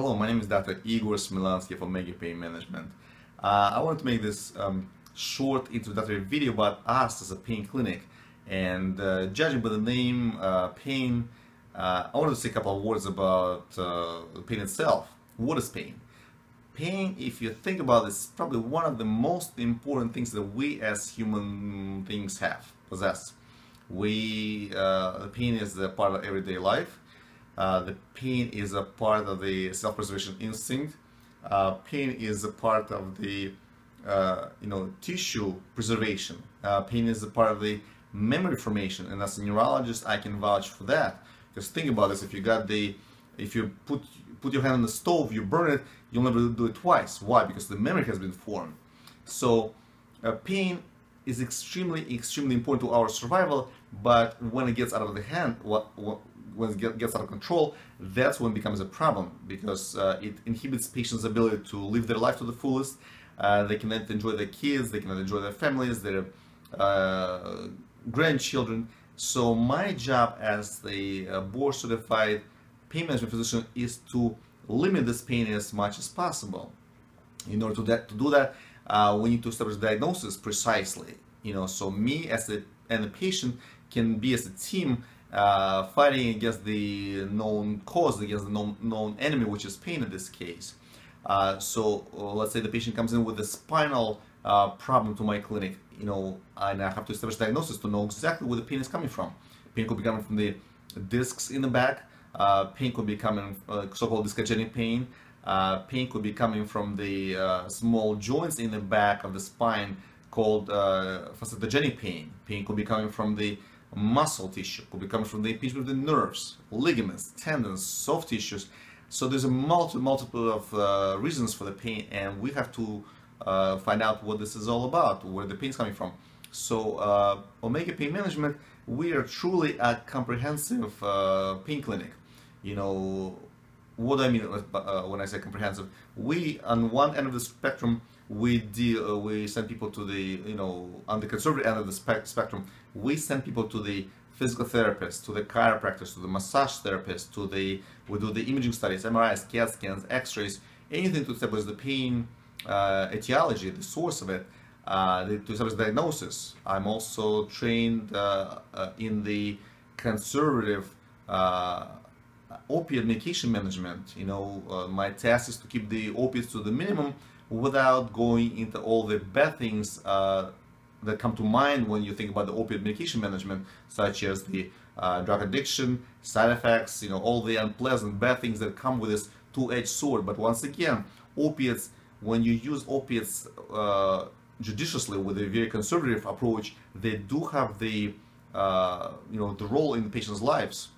Hello, my name is Dr. Igor Smelyansky from Pain Management. Uh, I want to make this um, short introductory video about us as a pain clinic. And uh, judging by the name, uh, pain, uh, I want to say a couple of words about uh, pain itself. What is pain? Pain, if you think about it, is probably one of the most important things that we as human beings have, possess. We, uh, pain is a part of everyday life uh, the pain is a part of the self-preservation instinct. Uh, pain is a part of the uh, you know tissue preservation. Uh, pain is a part of the memory formation, and as a neurologist, I can vouch for that. Because think about this: if you got the if you put put your hand on the stove, you burn it, you'll never do it twice. Why? Because the memory has been formed. So uh, pain is extremely extremely important to our survival. But when it gets out of the hand, what, what when it gets out of control, that's when it becomes a problem because uh, it inhibits patients' ability to live their life to the fullest. Uh, they cannot enjoy their kids, they cannot enjoy their families, their uh, grandchildren. So my job as the uh, board certified pain management physician is to limit this pain as much as possible. In order to, to do that, uh, we need to establish diagnosis precisely. You know, so me as a and the patient can be as a team uh, fighting against the known cause, against the known, known enemy, which is pain in this case. Uh, so uh, let's say the patient comes in with a spinal uh, problem to my clinic, you know, and I have to establish diagnosis to know exactly where the pain is coming from. Pain could be coming from the discs in the back. Uh, pain could be coming, uh, so-called discogenic pain. pain could be coming from the small joints in the back of the spine called facetogenic pain. Pain could be coming from the muscle tissue, could be coming from the impingement of the nerves, ligaments, tendons, soft tissues. So there's a multi multiple of uh, reasons for the pain, and we have to uh, find out what this is all about, where the pain is coming from. So uh, Omega Pain Management, we are truly a comprehensive uh, pain clinic. You know, what do I mean uh, when I say comprehensive? We, on one end of the spectrum, we deal, uh, we send people to the, you know, on the conservative end of the spe spectrum, we send people to the physical therapist, to the chiropractors, to the massage therapist, to the, we do the imaging studies, MRIs, CAT scans, x-rays, anything to establish the pain uh, etiology, the source of it, uh, to establish diagnosis. I'm also trained uh, uh in the conservative uh, opiate medication management. You know, my task is to keep the opiates to the minimum without going into all the bad things uh, that come to mind when you think about the opiate medication management, such as the uh, drug addiction, side effects, you know, all the unpleasant bad things that come with this two-edged sword. But once again, opiates, when you use opiates uh, judiciously with a very conservative approach, they do have the, uh, you know, the role in the patient's lives.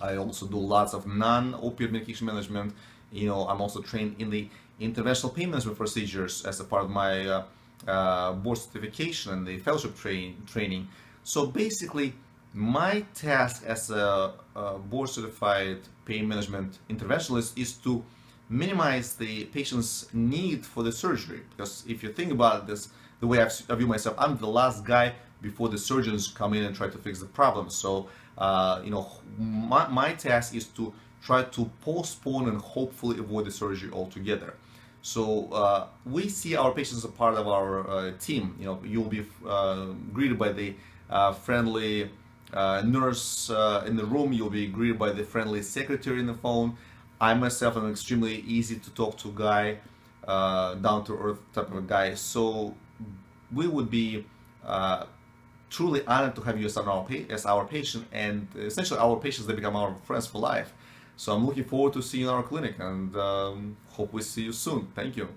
I also do lots of non-opioid medication management. You know, I'm also trained in the interventional pain management procedures as a part of my uh, uh, board certification and the fellowship train, training. So basically, my task as a, a board certified pain management interventionalist is to minimize the patient's need for the surgery. Because if you think about this, the way I view myself, I'm the last guy before the surgeons come in and try to fix the problem. So, uh, you know, my, my task is to try to postpone and hopefully avoid the surgery altogether. So uh, we see our patients as a part of our uh, team. You know, you'll be uh, greeted by the uh, friendly uh, nurse uh, in the room. You'll be greeted by the friendly secretary in the phone. I myself am extremely easy to talk to guy, down to earth type of guy. So we would be truly honored to have you as our, as our patient and essentially our patients they become our friends for life. So I'm looking forward to seeing you in our clinic and um, hope we see you soon. Thank you.